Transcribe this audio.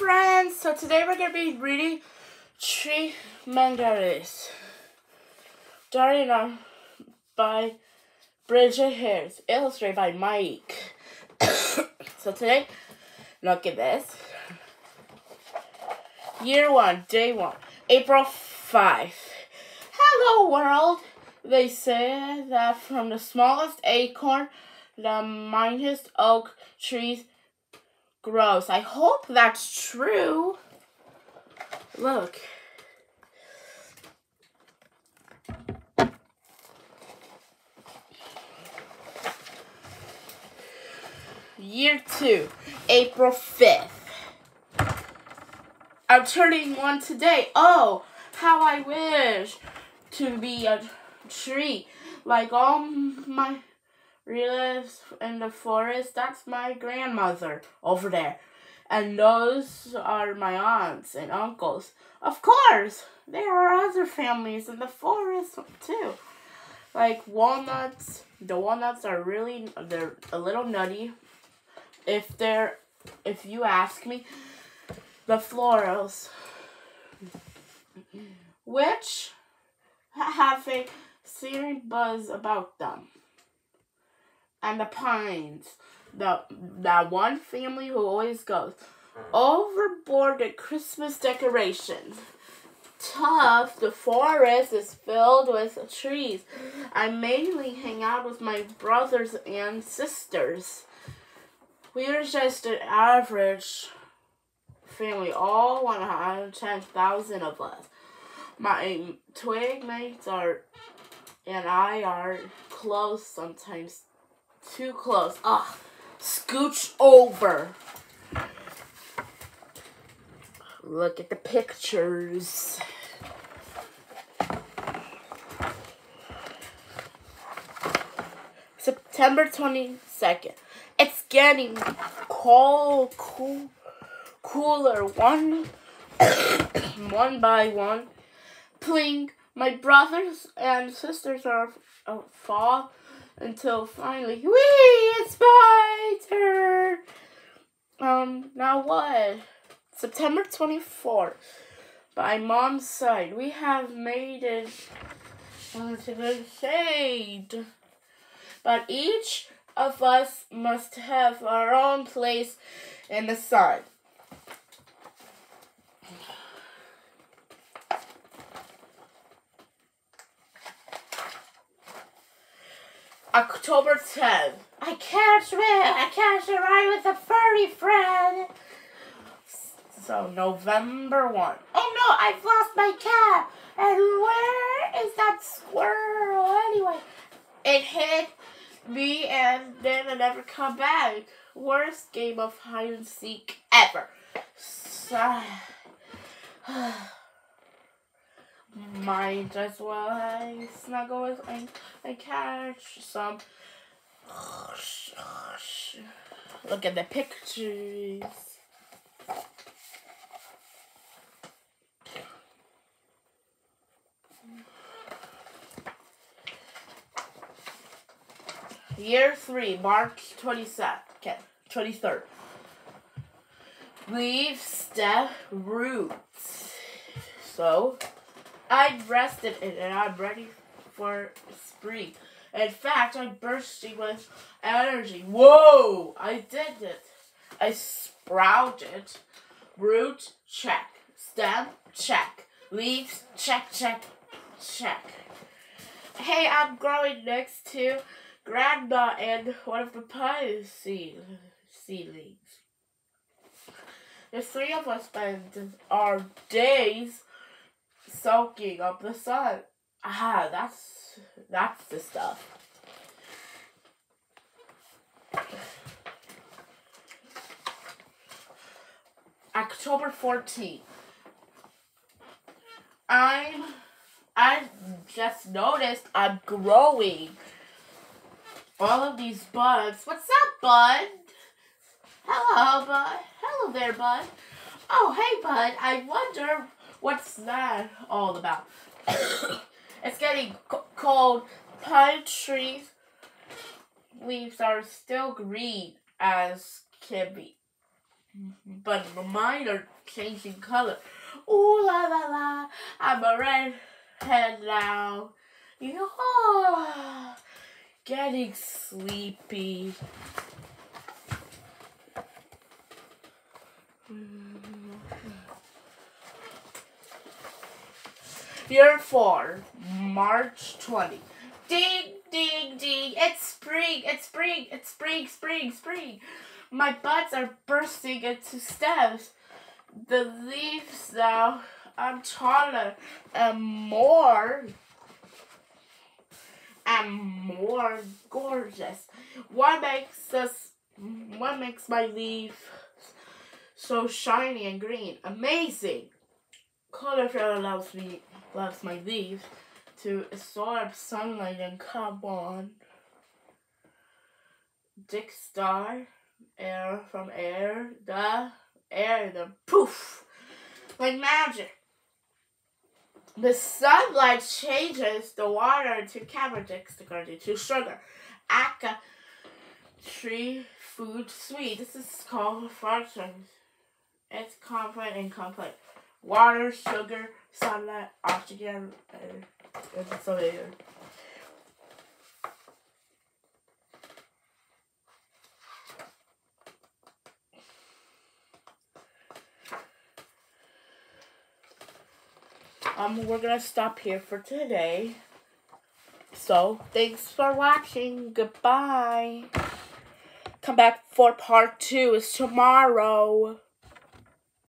friends! So today we're gonna be reading Tree Mangaris. Darina by Bridget Harris, illustrated by Mike. so today, look at this. Year one, day one, April 5. Hello world! They say that from the smallest acorn, the mightiest oak trees grows. I hope that's true. Look. Year 2, April 5th. I'm turning one today. Oh, how I wish to be a tree like all my relatives in the forest. That's my grandmother over there. And those are my aunts and uncles. Of course, there are other families in the forest too. Like walnuts. The walnuts are really they're a little nutty. If they're if you ask me, the florals which have a searing buzz about them and the pines. The that one family who always goes overboard the Christmas decorations. Tough, the forest is filled with trees. I mainly hang out with my brothers and sisters. We're just an average family, all 110,000 of us. My twig mates are and I are close sometimes too close. Ah, scooch over. Look at the pictures. September 22nd. It's getting cold, cool, cooler one, one by one. Pling, my brothers and sisters are uh, fall until finally, wee, it's. Um, now what? September 24th, by mom's side, we have made it into the shade. But each of us must have our own place in the sun. October 10th. I can't swim. I can't ride with a furry friend. So November 1. Oh no, I've lost my cat. And where is that squirrel anyway? It hit me and then it never come back. Worst game of hide and seek ever. So, might as well I snuggle with and, and catch some. Look at the pictures. Year 3, March 22nd, 23rd. Leave step roots. So, I'm rested and I'm ready for spring. In fact, I'm bursting with energy. Whoa! I did it. I sprouted. Root, check. Stem, check. Leaves, check, check, check. Hey, I'm growing next to Grandma and one of the pine seed, seedlings. The three of us spend our days soaking up the sun. Ah, that's that's the stuff. October 14th. I'm I just noticed I'm growing all of these buds. What's up, bud? Hello, bud. Hello there, bud. Oh, hey, bud. I wonder What's that all about? it's getting cold. Pine trees leaves are still green as can be. Mm but mine are changing color. Ooh la la la, I'm a redhead now. Getting sleepy. Year 4, March 20. Ding, ding, ding. It's spring, it's spring, it's spring, spring, spring. My buds are bursting into stems. The leaves now are taller and more and more gorgeous. What makes us what makes my leaves so shiny and green? Amazing! Chlorophyll allows me loves my leaves to absorb sunlight and carbon. Dick star, air from air, the air, the poof, like magic. The sunlight changes the water to carbon dioxide to sugar. Aka tree food sweet. This is called fractions. It's complex and complex. Water, sugar, and insulator. Um, we're gonna stop here for today. So, thanks for watching. Goodbye. Come back for part two is tomorrow.